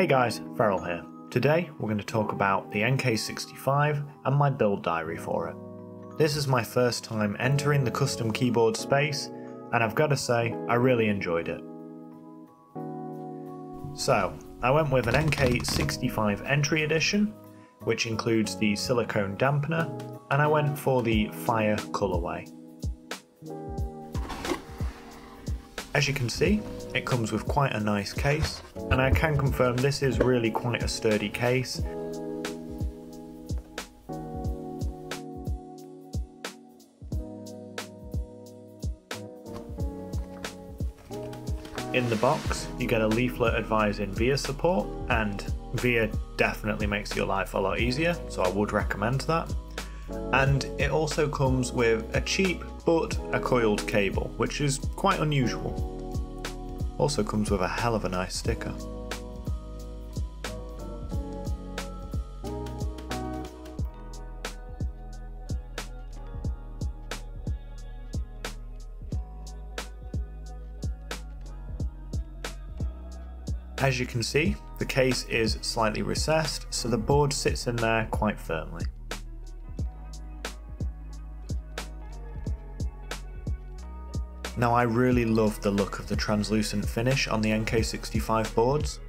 Hey guys, Feral here. Today we're going to talk about the NK65 and my build diary for it. This is my first time entering the custom keyboard space and I've got to say I really enjoyed it. So, I went with an NK65 entry edition, which includes the silicone dampener, and I went for the fire colorway. As you can see, it comes with quite a nice case, and I can confirm this is really quite a sturdy case. In the box, you get a leaflet advising VIA support, and VIA definitely makes your life a lot easier, so I would recommend that. And it also comes with a cheap but a coiled cable, which is quite unusual. Also comes with a hell of a nice sticker. As you can see, the case is slightly recessed, so the board sits in there quite firmly. Now I really love the look of the translucent finish on the NK65 boards.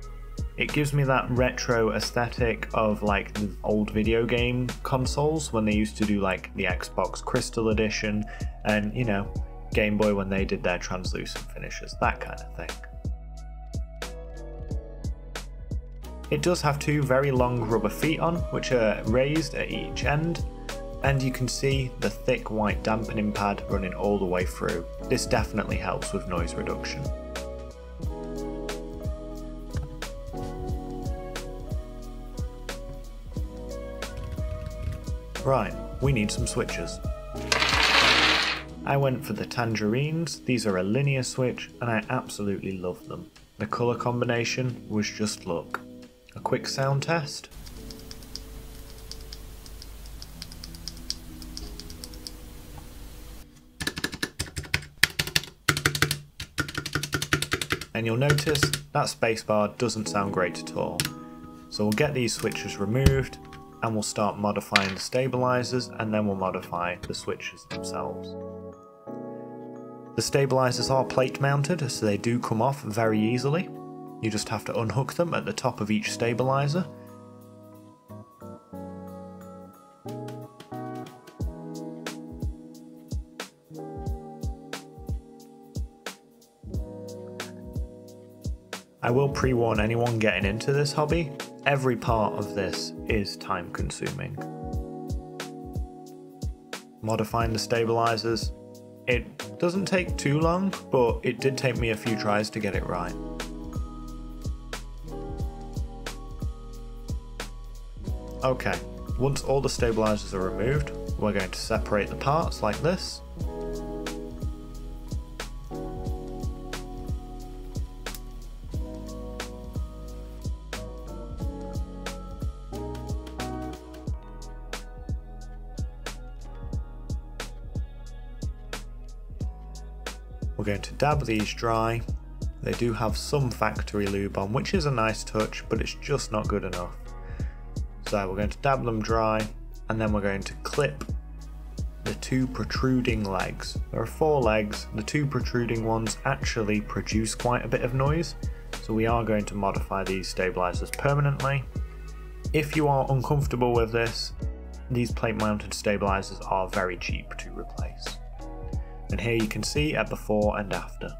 It gives me that retro aesthetic of like the old video game consoles when they used to do like the Xbox Crystal Edition and you know, Game Boy when they did their translucent finishes, that kind of thing. It does have two very long rubber feet on, which are raised at each end, and you can see the thick white dampening pad running all the way through. This definitely helps with noise reduction. Right, we need some switches. I went for the tangerines, these are a linear switch and I absolutely love them. The colour combination was just look. A quick sound test. And you'll notice that spacebar doesn't sound great at all. So we'll get these switches removed and we'll start modifying the stabilizers and then we'll modify the switches themselves. The stabilizers are plate mounted so they do come off very easily you just have to unhook them at the top of each stabilizer. I will pre-warn anyone getting into this hobby, every part of this is time consuming. Modifying the stabilizers, it doesn't take too long, but it did take me a few tries to get it right. Okay, once all the stabilizers are removed, we're going to separate the parts like this. We're going to dab these dry. They do have some factory lube on, which is a nice touch, but it's just not good enough. So we're going to dab them dry and then we're going to clip the two protruding legs. There are four legs, the two protruding ones actually produce quite a bit of noise, so we are going to modify these stabilizers permanently. If you are uncomfortable with this, these plate mounted stabilizers are very cheap to replace. And here you can see a before and after.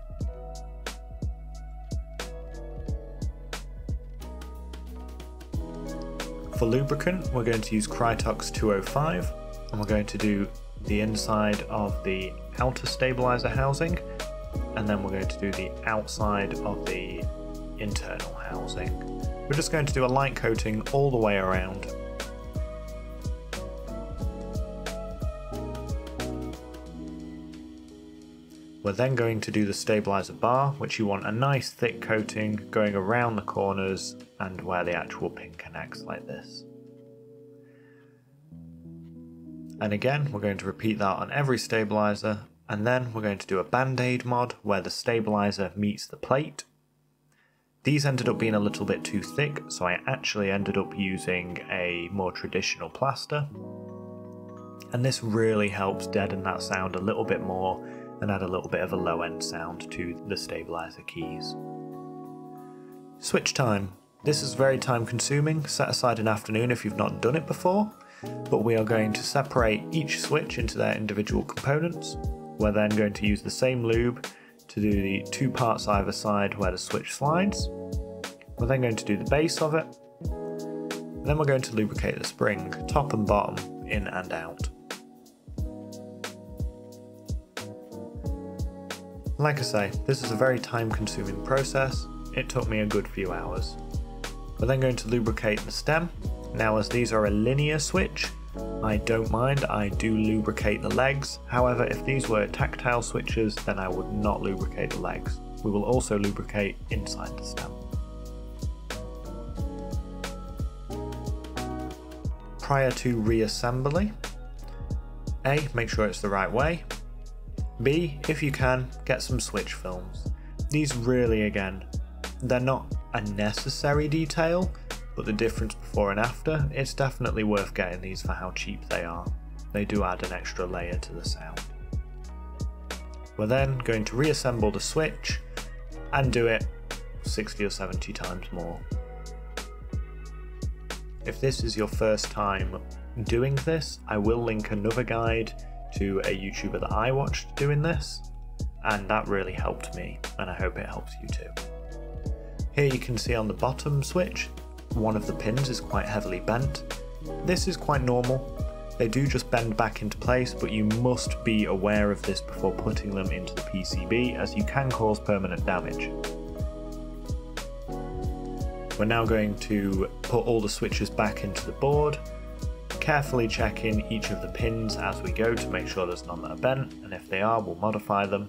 For lubricant, we're going to use Krytox 205 and we're going to do the inside of the outer stabilizer housing and then we're going to do the outside of the internal housing. We're just going to do a light coating all the way around We're then going to do the stabilizer bar, which you want a nice thick coating going around the corners and where the actual pin connects like this. And again, we're going to repeat that on every stabilizer, and then we're going to do a band-aid mod where the stabilizer meets the plate. These ended up being a little bit too thick, so I actually ended up using a more traditional plaster. And this really helps deaden that sound a little bit more and add a little bit of a low end sound to the stabilizer keys. Switch time. This is very time consuming, set aside an afternoon if you've not done it before, but we are going to separate each switch into their individual components. We're then going to use the same lube to do the two parts either side where the switch slides. We're then going to do the base of it. Then we're going to lubricate the spring, top and bottom, in and out. Like I say, this is a very time consuming process. It took me a good few hours. We're then going to lubricate the stem. Now as these are a linear switch, I don't mind, I do lubricate the legs. However, if these were tactile switches, then I would not lubricate the legs. We will also lubricate inside the stem. Prior to reassembly, A, make sure it's the right way. B, if you can, get some switch films. These really, again, they're not a necessary detail, but the difference before and after, it's definitely worth getting these for how cheap they are. They do add an extra layer to the sound. We're then going to reassemble the switch and do it 60 or 70 times more. If this is your first time doing this, I will link another guide to a YouTuber that I watched doing this, and that really helped me, and I hope it helps you too. Here you can see on the bottom switch, one of the pins is quite heavily bent. This is quite normal. They do just bend back into place, but you must be aware of this before putting them into the PCB as you can cause permanent damage. We're now going to put all the switches back into the board, carefully checking each of the pins as we go to make sure there's none that are bent, and if they are, we'll modify them.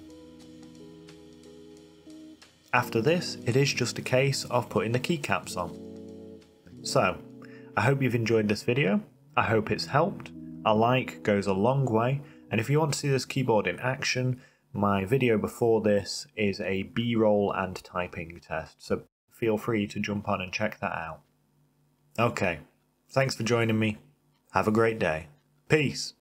After this, it is just a case of putting the keycaps on. So, I hope you've enjoyed this video, I hope it's helped, a like goes a long way, and if you want to see this keyboard in action, my video before this is a B-roll and typing test, so feel free to jump on and check that out. Okay, thanks for joining me, have a great day, peace!